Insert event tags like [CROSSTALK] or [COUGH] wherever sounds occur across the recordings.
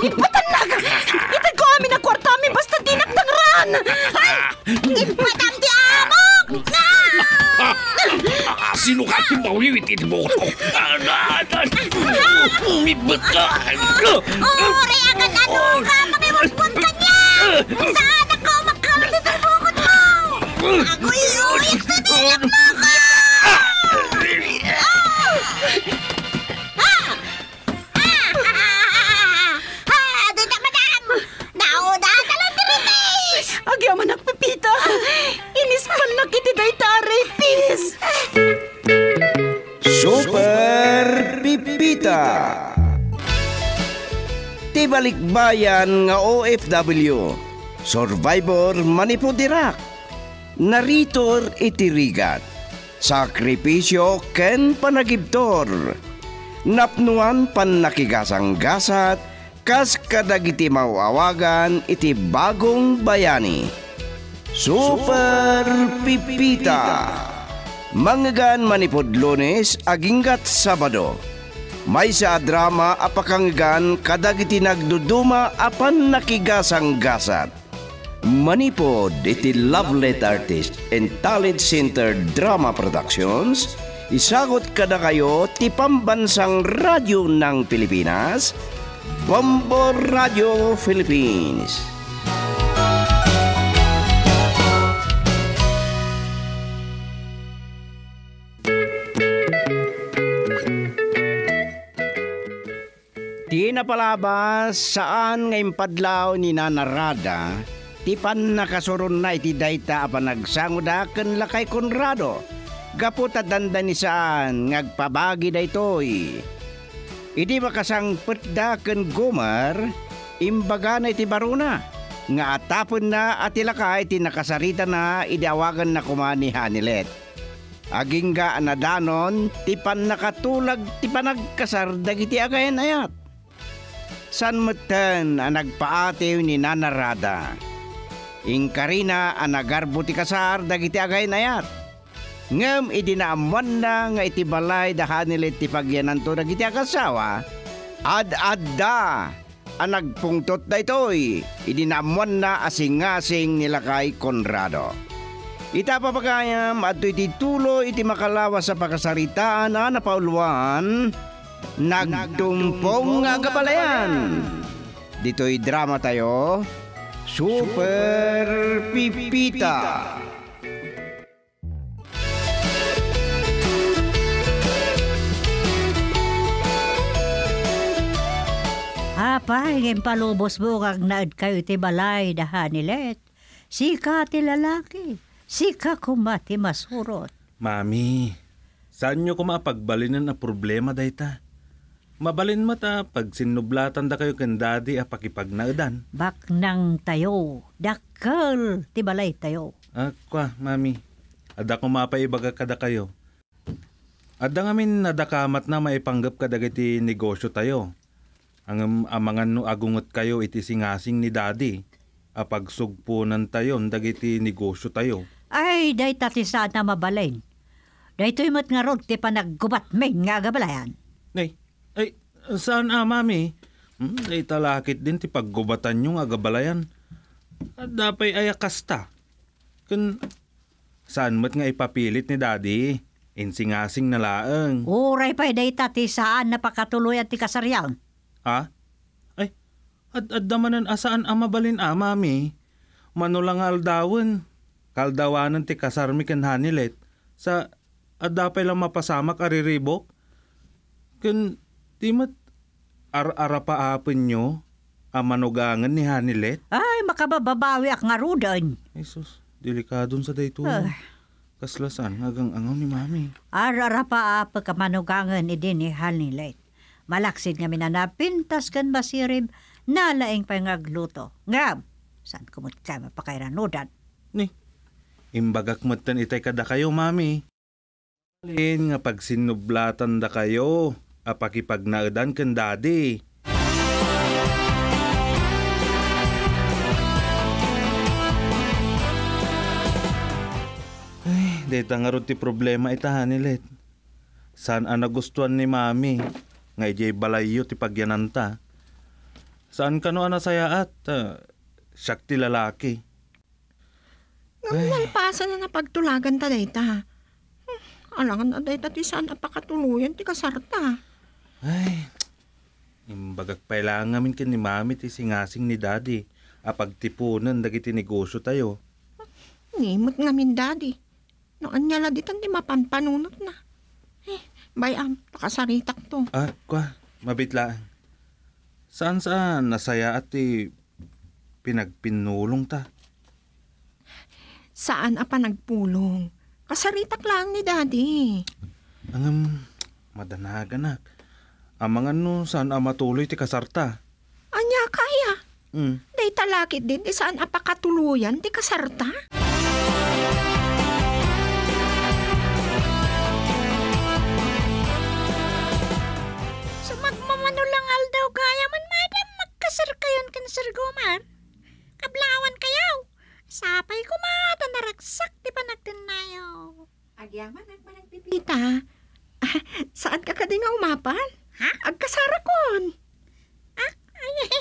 Ipatan na ka! Itag ko amin ang kwarta amin basta dinakdang ran! Ay! Ipatan ti amok! [LAUGHS] Sino ka timawiwit iti mo ko? Umibot ka! Uri agad ano ka! Mabiwagpon ka niya! Saan ako magkamit ito bukod mo? Ako iuwit na nilak mo ka! Pipita Tibalikbayan nga OFW Survivor Manipudirak Naritor itirigat Sakripisyo ken panagibtor. Napnuan pan nakigasang-gasat Kas kadagiti mawawagan iti bagong bayani. Super Pipita. Manggan manipod lunes aginggat Sabado. May sa drama apakanggan kadagiti nagduduma apan nakigasang gasat. Manipod iti Lovelet Artist and Talent Center Drama Productions isagot kada kayo ti pambansang radyo ng Pilipinas Bombo Radio Philippines. Di na palabas saan ngayong padlaw ni Nanarada, ti pan nakasuron na iti dayta apan nagsangudaken lakay Conrado. Gapot at danda ni saan ngagpabagi daytoy. Iti makasangpet da ken gomar, imbaga na iti baruna. Nga atapon na at ilakay ti nakasarita na idawagan na kumani Hanilet. Aging ga anadanon, ti pan nakatulag ti panagkasar dagiti agayan ayat. San meten ang nagpaatiw ni Nanarada. Ingkarina ang nagarbo ti kasar dagiti agay nayat. Ngem idinaamuan na nga iti balay dahan nila ti pagyanan to dagiti akasawa. Ad-adda ang nagpungtot da itoy. Idinaamuan na asing-asing nila kay Conrado. Ita papagayam at iti tulo iti makalawa sa pagkasaritaan na napauluan Nagtumpong nga kabalayan. Dito'y drama tayo. Super Pipita. Apay, ngayon palubos mo kag naad kayo ti balay dahanilet. Sika ti lalaki. Sika kumati masurot. Mami, saan nyo ko mapagbalinan na problema dayta? Mabalin mo ta pag sinublatan da kayo kan daddy a pakipagnaudan. Bak nang tayo. Dakkel ti balay tayo. Akwa, mami. Ada ko mapaibaga kada kayo. Ada ngamin nadakamat na maipanggap kadagiti negosyo tayo. Ang amangan no agungot kayo iti singasing ni daddy. Apag sugpunan tayo dagiti negosyo tayo. Ay, day tati saan na mabalin. Day to'y mat nga rod ti panaggubat may nga gabalayan. Nay, ay, saan ah, mami? Hmm, ay talakit din ti paggubatan nyo nga gabalayan. At dapay ayakas ta. Kun, saan mo't nga ipapilit ni daddy? Insingasing na laeng. Uray pa day tati saan napakatuloy at ti kasaryan. Ha? Ay, at at damanan asaan ang mabalin ah, mami? Manulang aldawon. Kaldawanan ti kasarmi kan hanilet. Sa, at dapay lang mapasamak ariribok. Kun, di mat, ar-ara pa apin nyo, ang manugangan ni hanilet. Ay, makabababawi ak nga rudan. Ay sus, delikadon sa dayto. Ay. Kaslasan, ngagang angaw ni mami. Arara pa apa ka manugangan idin ni hanilet. Malaksid nga minanapin, tas kan basirib, nalaing pa nga gluto. Ngam, saan kumot ka mapakairanudan? Ni, imbagak matan itay kada kayo, mami. Alin nga pag sinublatan da kayo, apakipagnaudan kan daddy. Ay, deta nga ti problema ita hanilet. Saan ang nagustuhan ni mami? Nga ijay balayo ti pagyananta. Saan ka no anasaya at uh, siyak ti lalaki. Ngalpasan na napagtulagan ta dayta. Hmm, Alangan na dayta ti saan apakatuluyan ti kasarta. Ay, imbagag pailangan ngamin kin ni mami ti singasing ni daddy. Apagtipunan dagiti negosyo tayo. Nimot nga min daddy. Noon niya laditan di mapanpanunot na. Eh, bayam, nakasaritak to. Ah, kwa, mabitlaan. Saan saan nasaya at ti pinagpinulong ta? Saan apa nagpulong? Kasaritak lang ni daddy. Ang madanagan nak. Amang ano saan ang matuloy ti kasarta? Anya kaya? Hmm. Day talakit din di saan apakatuluyan ti kasarta? So magmamano lang daw kaya man madam magkasar kayon kan Sir Gomar. Kablawan kayaw. Sapay ko mata naragsak ti panagtinayo. Agyaman ang managpipita. [LAUGHS] Saan ka kading nga umapan? Ha? Agkasara kon. Ah,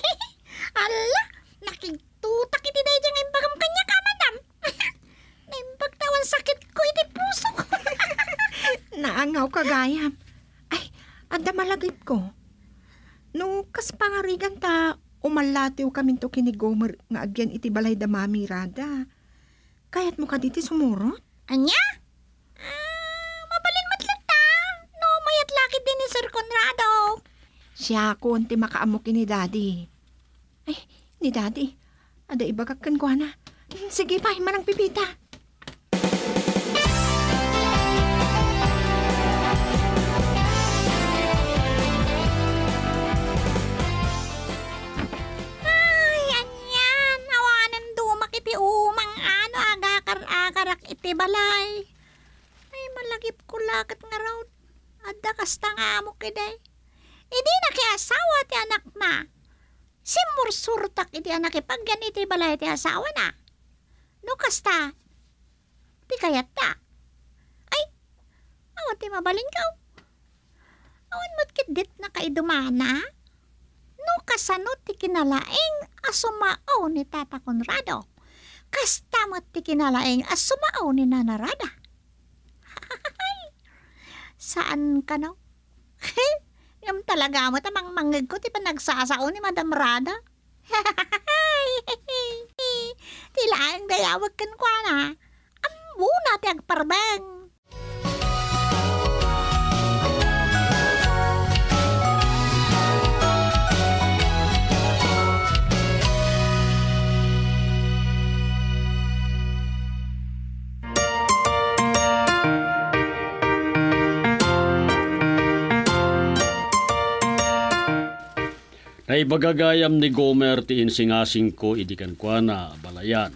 [LAUGHS] ala, nakigtutak iti day dyan imbagam kanya ka, madam. [LAUGHS] Naimbag tawan sakit ko iti puso ko. [LAUGHS] Naangaw ka gayam. Ay, anda malagip ko. No, kas pangarigan ta, umalatiw kami to kini Gomer nga agyan iti balay da mami rada. Kayat mo ka diti sumurot? Anya? Siya ko ti makaamok ni daddy. Ay, ni daddy. Ada ibagagkan ko na. Sige pa, manang pipita. Ay, anyan. Awanan dumak iti umang ano agakar-akarak iti balay. Ay, malagip ko lakat nga raw. Adda kasta nga amo kiday. Idi na kaya asawa ti anak na. Simursurtak iti anak ipagyan iti balay ti asawa na. No kasta. Ti kayat ta. Ay, awan ti mabalin ka. Awan mo't kitdit na kaidumana. No kasano ti kinalaeng asumao ni Tata Conrado. Kastamot ti kinalaeng asumao ni Nana Rada. [LAUGHS] Saan ka no? [LAUGHS] Ngam talaga mo tamang mangig ko ti panagsasao ni Madam Rada. [LAUGHS] Tila ang dayawag kan kwa na. Ambo na ti agparbang. Naibagagayam ni Gomer ti insingasing ko idikan kwa na balayan.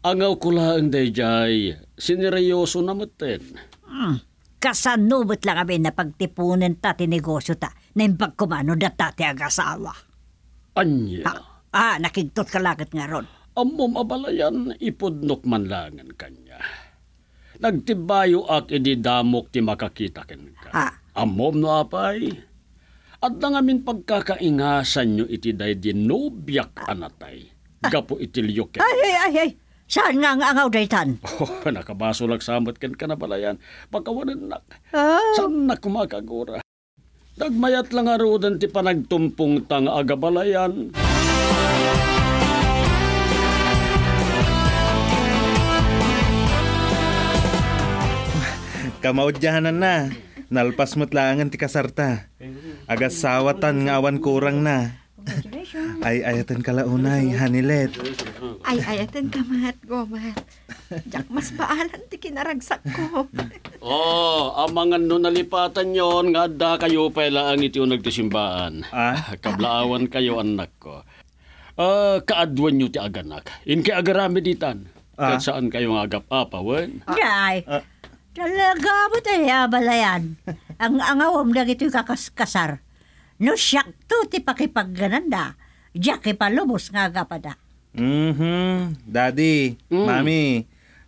Angaw ko laang dayjay, sinireyoso na maten. Hmm. Kasanubot lang kami na pagtipunan ta ti negosyo ta na imbag kumano da ta ti agasawa. Anya, Ha? Ah, nakigtot ka lakit nga ron. amom abalayan ipudnok man langan kanya. Nagtibayo ak ididamok ti makakita ken ka. Ha? Amom no apay. At na ngamin pagkakaingasan nyo iti day di nobyak anatay. Gapo itilyo ken. Ay, ay, ay, ay. Saan nga ang angaw daytan? Oh, [LAUGHS] nakabaso lang samot ken ka na balayan. Pagkawanan nak. Ah, Saan na kumakagura? Nagmayat lang arudan ti panagtumpong tang agabalayan. Kamaudyahanan na. Nalpas mo't laangan ti kasarta. Agas sawatan nga awan kurang na. Ay ayatan kalaunay, hanilet. Ay, ayatan ka mat, Gomer. Diyak mas paalan ti kinaragsak ko. Oh, amangan no nalipatan yon nga da kayo pala ang itiyo nagtisimbaan. Ah? [LAUGHS] Kablaawan kayo anak ko. Ah, kaadwan nyo ti aganak. In kay agarami ditan. Ah? Kahit saan kayo nga agapapawan. Ay, Ah. Talaga mo tayo balayan. [LAUGHS] ang angawam na ito'y kakaskasar. No siyak to ti pakipaggananda. Diyak ipalubos nga gapada. Mhm. Daddy, Mm. mami,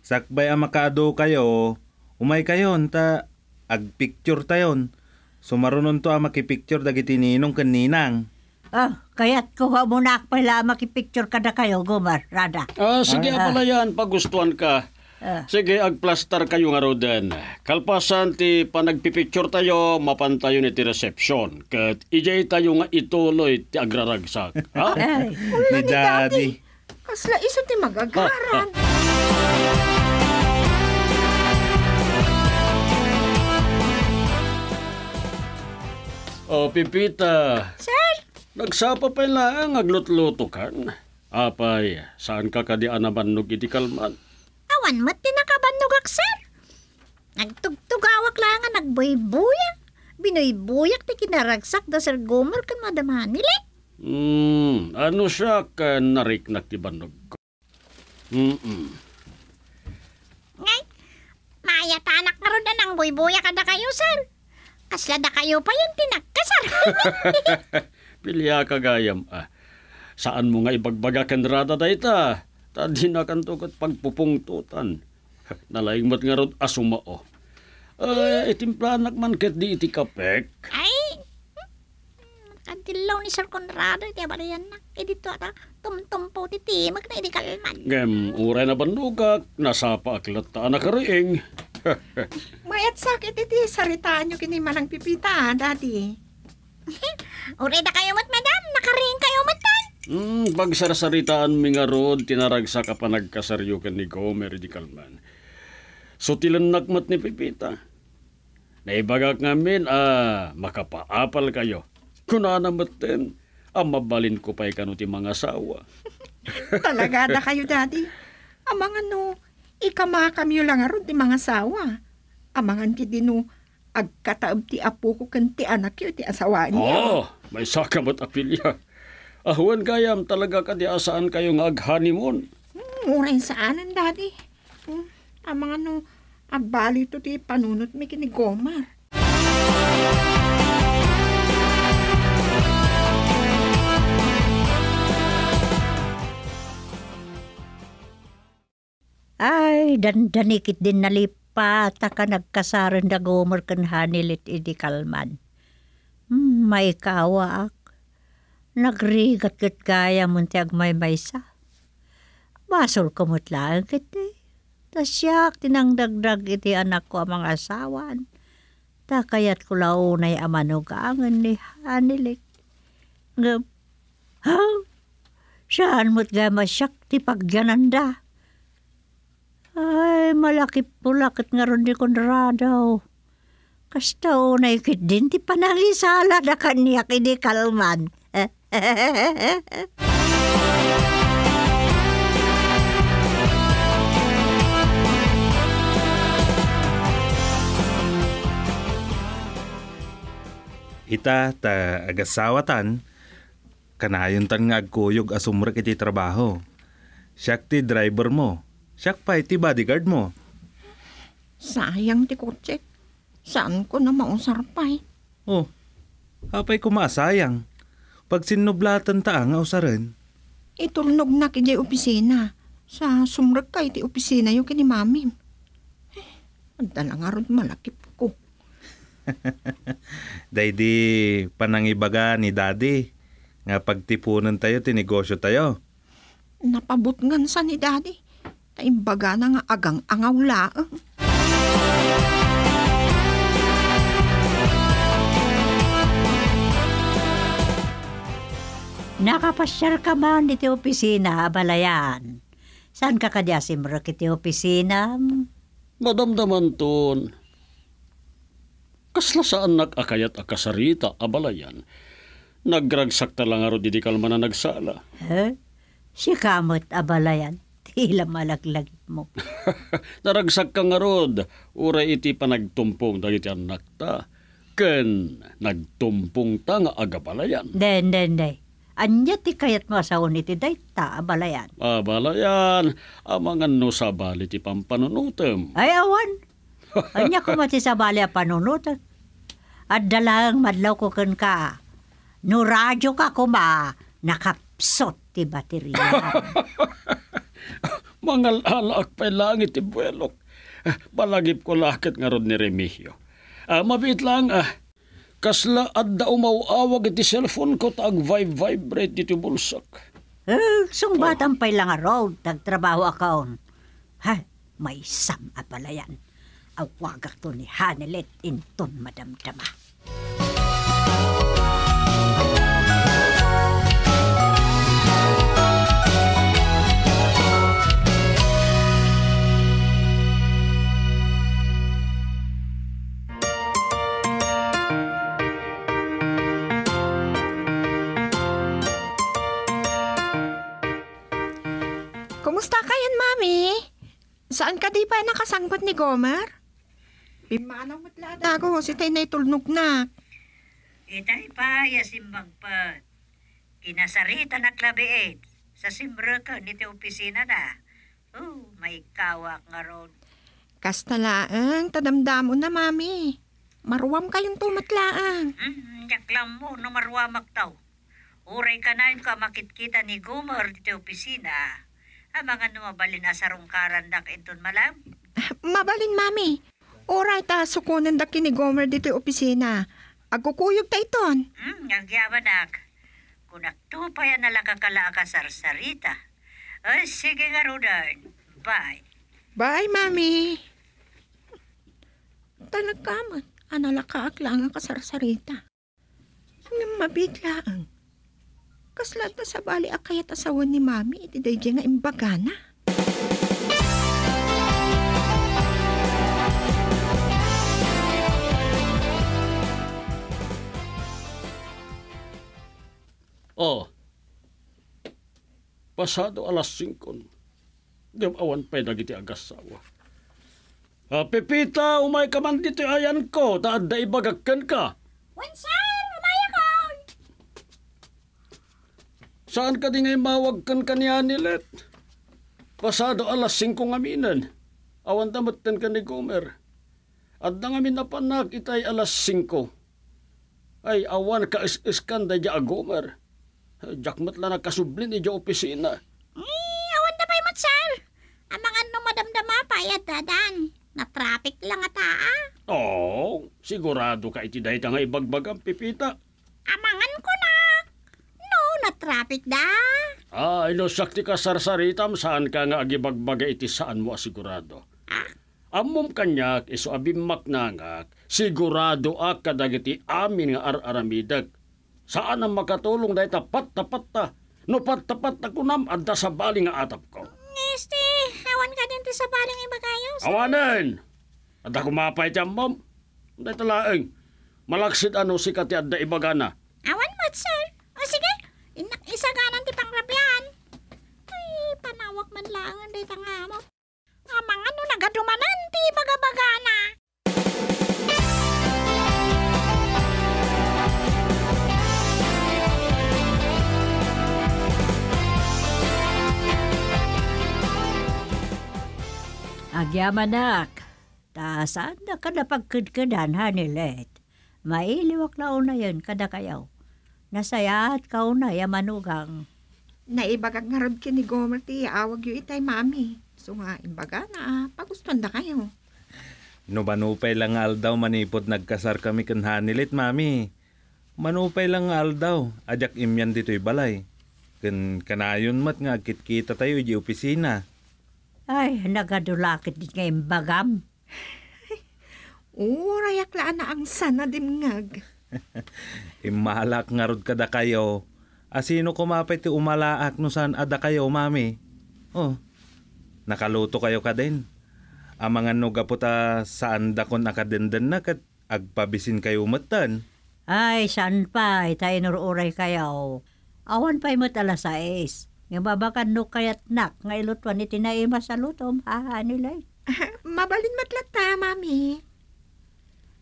sakbay ang makaado kayo, umay kayon ta agpicture tayon. Sumarunon to ang makipicture dagiti ninong kaninang. Oh, kaya't kuha mo na pala makipicture ka na kayo, Gomar, Rada. Ah, sige, abalayan, pagustuhan ka. Ah. Sige, agplastar kayo nga roden. Kalpasan ti panagpipicture tayo, mapan tayo ni ti reception. Kat ijay tayo nga ituloy ti agraragsak. Ha? [LAUGHS] Ay, Ni Daddy. Kasla iso ti magagaran. O, Pipita. Sir, Nagsapa pa lang aglutluto kan. Apay, saan ka kadi anabannog iti kalman? Awan mo't tinakabanugak, sir. Nagtugtugawak lang nga nagbuybuyak. Binuybuyak ti kinaragsak da Sir Gomer kan madamahan nila. Hmm, ano siya ka nariknak ti bannog ko? Mm-mm. Ngay, mayatanak nga ron na nang buybuyak kada kayo, sir. Kasla da kayo pa yung tinagkasar. [LAUGHS] Pilya ka gayam ah. Saan mo nga ibagbagakan rada dayta? Tadi na kantukot pagpupungtutan. Nalaing mat nga rod asumao. Ay, itimplanak man ket di iti kapek. Ay, kantilaw ni Sir Conrado, iti ba yan na? E dito ata, tumtumpo ti timag na iti kalman. Gem, uray na bandugak, nasapa aklat ta anak riing. [LAUGHS] Mayat sakit iti saritaan nyo kini manang pipita, daddy. [LAUGHS] Uri na kayo mat, madam, nakaring kayo matan. Hmm, pagsarasaritaan mi nga rod, tinaragsa ka pa nagkasaryo ka ni Gomer di kalman. So tilanak mat ni Pipita. Naibagak ngamin, ah, makapaapal kayo. Kunana maten, ang mabalin ko pa'y kanuti mga asawa. [LAUGHS] Talaga na kayo, daddy. Amang ano, ikama kami lang aron ti mga sawa. Amangan ti dino, agkataab ti apo ko kan ti anak yun, ti asawa niya. Oh, may sakamat apilya. Ahuan kayam talaga ka di asaan kayo nga ag-honeymoon. Hmm, Muray saanan, daddy. Hmm, amang ano, agbali to ti panunot mi kini Gomar. ay dandanikit din nalipat ka nagkasaran da Gomer kan hanilit idi kalman. Hmm, may kawa ak. Nagrigat kat kaya munti agmay maysa. Basol ko mutlaan kit eh. Tasyak tinangdagdag iti anak ko ang mga asawan. Takayat ko launay amanugangan ni Hanilik. Nga, ha? Saan mo't ga masyak ti pagyananda? Ay, malaki pulakit nga ron di Conrado. Kasta unay kit din ti panangisala da kanya kini kalman. Ita ta agasawatan. Kanayon tan nga agkuyog asumrek iti trabaho. Siyak ti driver mo. Siyak pa iti bodyguard mo. Sayang ti kotse. Saan ko na mausar pa eh. Oh, apay kumasayang. Pag sinublatan ta nga usaran, Itulnog na kini opisina. Sa sumrag kay ti opisina yung kini mami. Eh, Anda lang aron malakip ko. [LAUGHS] day di panangibaga ni daddy. Nga pagtipunan tayo, tinegosyo tayo. Napabot ngan sa ni daddy. Taimbaga na nga agang angaw laang. Nakapasyar ka man iti opisina, balayan. Saan ka kadya simrek iti opisina? Madamdaman ton. Kasla saan nag-akayat akasarita abalayan. Nagragsak ta lang aro di kalman na nagsala. He? Si kamot abalayan. Tila malaglag mo. [LAUGHS] Naragsak ka nga rod, uray iti panagtumpong dagiti anak ta. Ken nagtumpong ta nga agabalayan. Den, den, den. Anya ti kayat mo sa iti day ta abalayan. Abalayan, amangan no sa bali ti pampanunutem. Ay, awan. Anya ko mati sa bali a panunutan. At dalang madlaw ko kan ka. No radyo ka kuma, nakapsot ti baterya. [LAUGHS] Mangal alak pa langit ti buelok. Balagip ko lakit nga rod ni Remigio. Ah, mabit lang ah. Kasla adda umawawag iti cellphone ko taag vibe-vibrate dito bulsak. Eh, sung batang pay lang nga road, nagtrabaho akaon. Ha, may sam pala yan. Awagak to ni Hanelet inton madamdama. Saan ka di pa nakasangkot ni Gomer? Pimanaw matlada ako, si tay na itulnog na. Itay pa ya simbagpat. Kinasarita na klabeet. Sa simbre ka niti opisina na. Oh, may kawak nga ron. Kastalaang, tadamdamo na, Mami. Maruwam kayong tumatlaang. Hmm, yaklam mo no marwamak taw. Uray ka na ka makitkita ni Gomer diti opisina. Ang mga numabalin na sa rungkaran dak inton malam. Mabalin, Mami. Oray ta, sukunan da kini Gomer dito yung opisina. Agkukuyog ta iton. Hmm, nagyaman nak. Kung nagtupaya na lang kakala ka sarsarita. Ay, sige nga Rodan. Bye. Bye, Mami. Talagkaman. Analakaak lang ang kasarsarita. Ang mabiglaang. Kaslat na sa bali akayat asawan ni Mami, iti day nga imbagana. Oh. Pasado alas 5. Di awan pa'y dagiti agasawa. Ah, Pepita, umay ka man dito ayan ko, taad da ibagakkan ka. Wansan, umaya ko! Saan ka di ngay mawagkan ka niya nilet? Pasado alas 5 ngaminan. Awan damatan ka ni Gomer. At na ngamin na panak itay alas 5. Ay awan ka is-iskan da ja Gomer. Jakmat lang nakasublin ni ja opisina. Eh, awan na pa'y matsal. Ang mga no madamdama pa, yat dadan. Na traffic lang ata ah. Oo, sigurado ka iti dahi nga ibagbag ang pipita. Amangan ko na. No, na traffic da. Ah, ino sakti ka sarsaritam saan ka nga agibagbaga iti saan mo asigurado. Amom kanyak iso abimak nangak, sigurado ak kadagiti amin nga ar-aramidag. Saan ang makatulong dahi tapat tapat ta? No pat tapat na kunam adda sa bali nga atap ko. Este, awan ka din sa baling ibagayos. Awanen! Adda kumapay tiyam mom. Dahil talaeng. Malaksid ano si kati adda ibagana. Awan matsal. O sige, inak isaganan ti pangrabyan. Ay, panawak man lang ang day tanga mo. Amang ano nagadumanan ti bagabagana. Agyamanak, ta saan na ka napagkadkadan, Hanilet? Mailiwak na una yun kada kayaw. Nasayat ka una yamanugang. Naibagag nga rod kini Gomer ti awag yu itay, Mami. So nga, imbagana, ah, paguston da kayo. No manupay lang nga aldaw manipod nagkasar kami kan hanilit, mami. Manupay lang nga aldaw, ajak imyan dito'y balay. Kan kanayon mat nga kitkita tayo di opisina. Ay, nagadulakit din ngayong bagam. Urayak laan na ang sana dimngag. [LAUGHS] Imalak nga rod kada kayo. Asino kumapay ti umalaak no saan ada kayo, mami? Oh, nakaluto kayo ka din. Ang mga nuga po ta saan dakon akadendan na kat agpabisin kayo matan. Ay, saan pa? Tayo nururay kayaw. Awan pa'y mo't alas 6. Nga babakan no kayat nak, nga ilutwan ni tinaima sa lutom, ha, nilay. [LAUGHS] Mabalin matlata, Mami.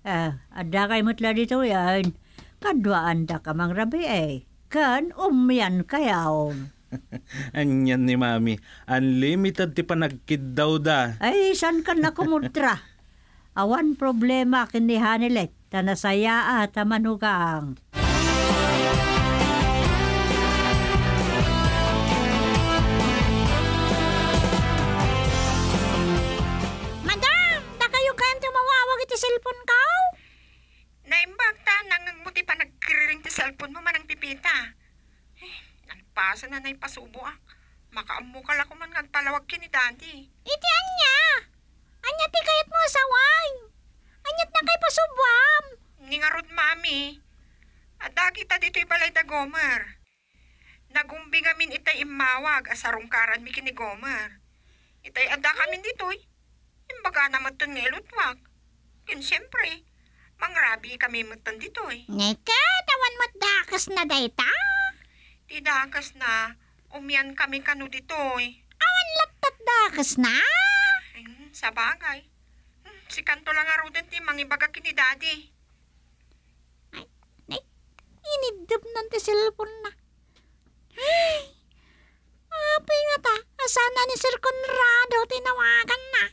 Ah, ada kay mutla dito yan. Kadwaan da ka mang rabi eh. Kan umyan kayaw. [LAUGHS] Anyan ni mami, unlimited ti panagkid daw da. Ay, san ka na kumutra? [LAUGHS] Awan problema kini Hanilet, tanasaya at manugang. Nalpasa na na pasubo ah. Makaamukal ako man nagpalawag kini daddy. Iti anya. Anya ti kayat mo asaway. Anyat na kay pasubwam. Ningarod mami. Adagi ta dito'y balay da Gomer. Nagumbi ngamin itay imawag asarungkaran mi kini Gomer. Itay ada kami dito'y. Imbaga na matan ngelutwag. Kin siyempre, mangrabi kami matan dito'y. Nika, tawan mo't dakas na dayta. Ti dakas na, umyan kami kanu dito'y. Awan laptat dakas na. Ay, sa bagay. Hmm, Si Kanto lang nga din ti mangibaga kini daddy. Inidap nan ti cellphone na. Ay, apay nga ta. Asana ni Sir Conrado tinawagan na.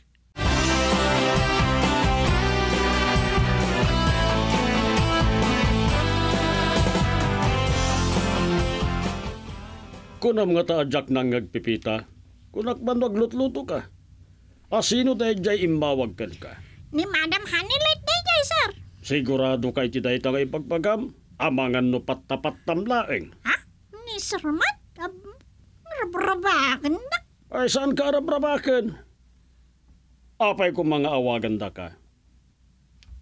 Kunam nga taadyak nang ngagpipita. Kunak man maglutluto ka. Asino tayo jay imawag kan ka? Ni Madam Hanilet day jay, sir. Sigurado kay ti dayta nga ipagpagam. Amangan no pat-tapat tamlaeng. Ha? Ni Sir Mat? Ab, rabrabakan na. Ay saan ka arabrabakan? Apay ko mga awagan da ka.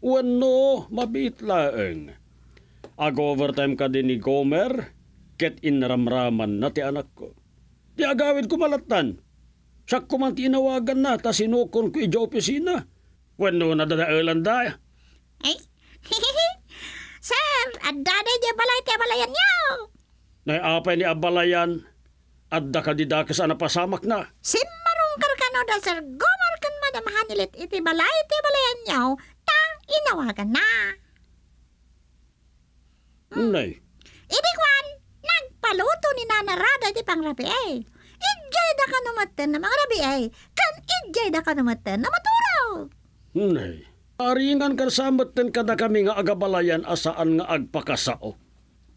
Wano, mabit laeng. Ag-overtime ka din ni Gomer, ket inramraman na ti anak ko. Di agawid ko malatan. Siya ko man tinawagan na, ta sinukon ko ija opisina. Wano na dadaalan da. Ay, [LAUGHS] Sir, adada jay balay te balayan niyo. Na apay ni abalayan, adda ka di da ka sa napasamak na. Simarong karkano da sir gomar kan Madam Hanilet iti balay te balayan niyo. Tang inawagan na. Nay, Ibigwan, nagpaluto ni Nana Rada di pang rabi ay. Ijay da ka numatan na mga ay. Kan ijay da ka numatan na maturaw. Nay, aringan ka samatan ka na kami nga agabalayan asaan nga agpakasao.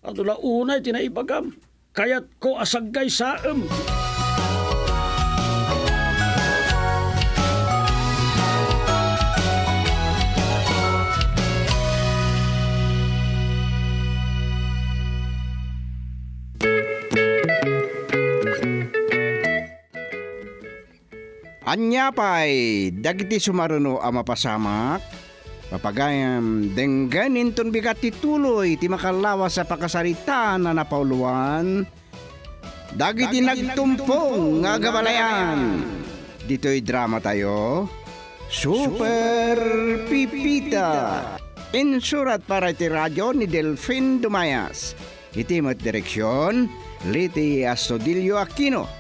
Na unay tinaibagam. Kayat ko asagay saem. Anya pa'y dagiti sumaruno a mapasamak, papagayam dengganin ton bigat ti tuloy ti makalawa sa pakasarita na napauluan, dagiti nagtumpong nga gabalayan. Dito'y drama tayo, Super Pipita. Insurat para ti radyo ni Delfin Dumayas. Itimot direksyon, Liti Astudillo Aquino.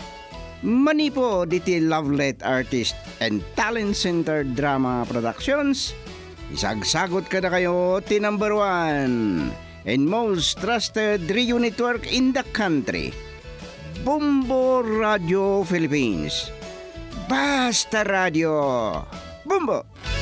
Manipo diti Lovelet Artist and Talent Center Drama Productions. Isagsagot ka na kayo ti number one and most trusted radio network in the country. Bumbo Radio Philippines. Basta Radio. Bumbo!